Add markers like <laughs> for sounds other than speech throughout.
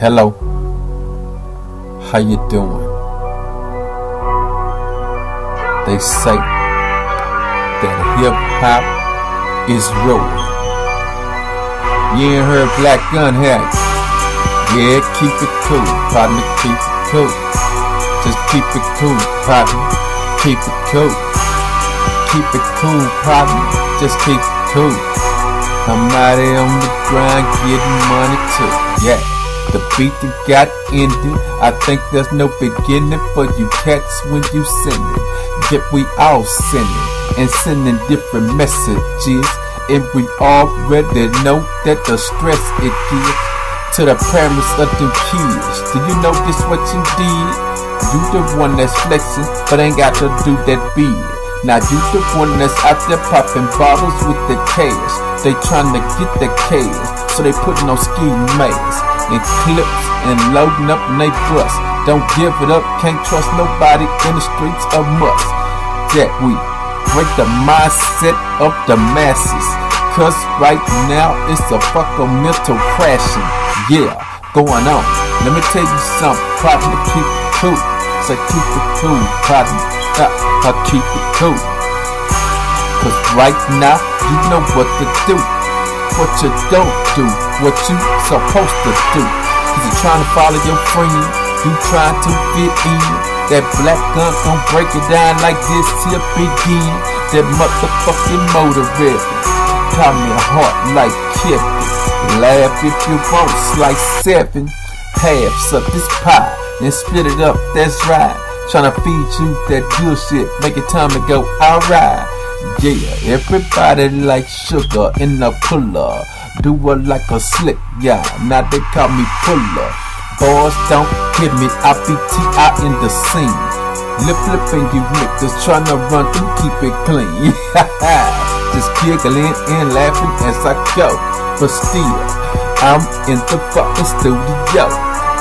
Hello. How you doing? They say that hip hop is rolling. You ain't heard Blackgunn have Yeah, keep it cool, partner, keep it cool. Just keep it cool, partner, keep it cool. Keep it cool, partner, just keep it cool. I'm out here on the grind getting money too, yeah. The beat that got ended. I think there's no beginning for you cats when you send it. Yet we all sending and sending different messages. And we already know that the stress it gives to the parents of them kids. Do you know this what you did? You the one that's flexing, but ain't got to do that bid. Now you the one that's out there popping bottles with the cash. They trying to get the cash, so they putting on ski masks and clips and loading up in they bus. Don't give it up, can't trust nobody in the streets of must. That we break the mindset of the masses. Cause right now it's a fucking mental crashing. Yeah, going on. Let me tell you something, partner, keep cool. Say keep it cool, partner. Uh, uh, keep it cool. Cause right now you know what to do what you don't do, what you supposed to do. Cause you trying to follow your friend, you trying to fit in. That black gun gon' break it down like this till begin. That motherfucking motor. Call me a heart like Kevin. Laugh if you want, slice seven halves of this pie and split it up, that's right. Tryna feed you that good shit, make it time to go alright. Yeah, everybody like sugar in the puller. Do it like a slick, yeah. Now they call me puller. Boys don't hit me, I be T.I. in the scene. Lip flipping you niggas tryna run through, keep it clean. <laughs> Just giggling and laughing as I go. But still, I'm in the fucking studio.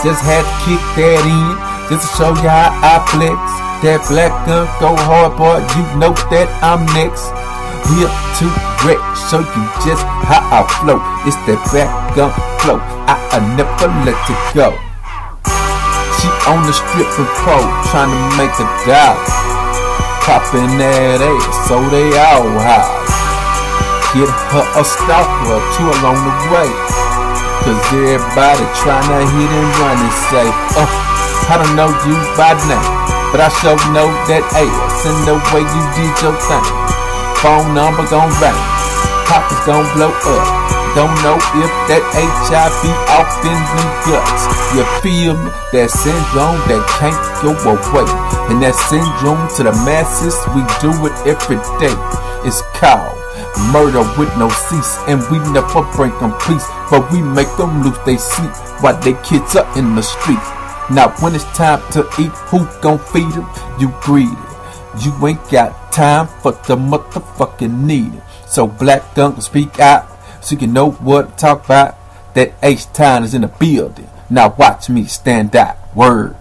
Just had to kick that in, just to show you how I flex. That black gun go hard, boy. You know that I'm next. Here to wreck, show you just how I flow. It's that black gun flow. I, I never let it go. She on the strip and pro, trying to make a dollar. Popping that ass, so they all holler. Get her a stalker or two along the way. Cause everybody tryna hit and run and say, Oh, I don't know you by name. But I sure know that ass and the way you did your thing. Phone number gon' ring, pockets gon' blow up. Don't know if that HIV off in them guts. You feel me? That syndrome that can't go away. And that syndrome to the masses, we do it every day. It's called murder with no cease. And we never break them peace. But we make them lose they sleep while they kids are in the street. Now when it's time to eat, who gon' feed them? You greedy. You ain't got time for the motherfucking needy. So Blackgunn speak out so you can know what to talk about. That H-Town is in the building. Now watch me stand out. Word.